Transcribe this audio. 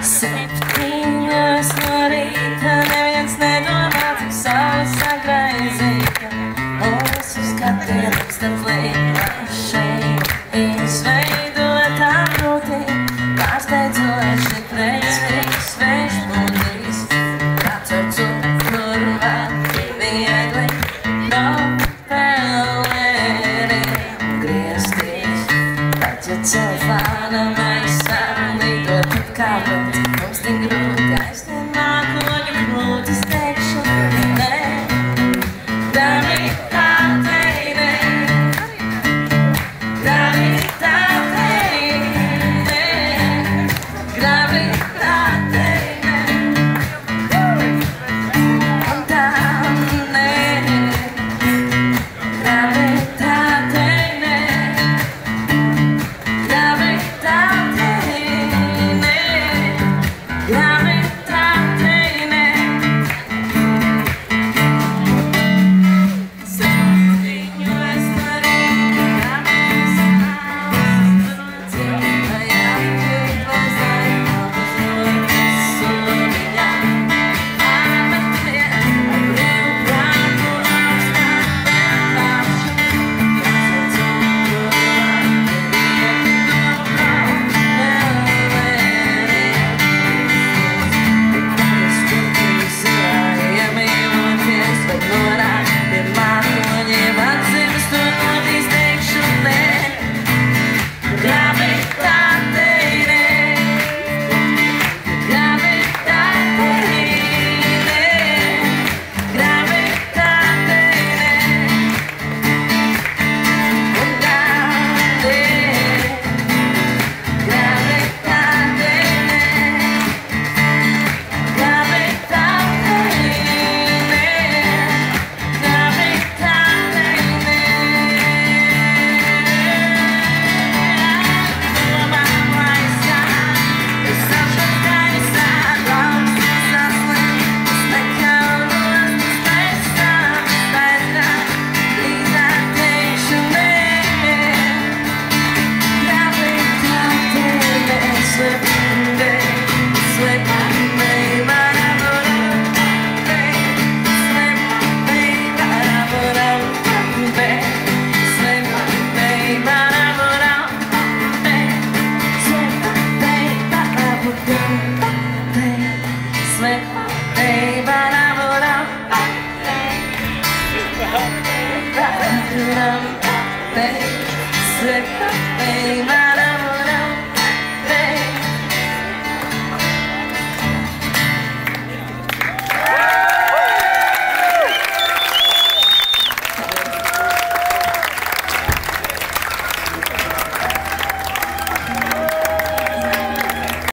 Septiņos no rīta neviens nedomā, cik saule sagraizīga. Mūs uz katriem starp līdmašai izveidotām rūtīm, pārsteidzot šit reiz. to find a man. Amen.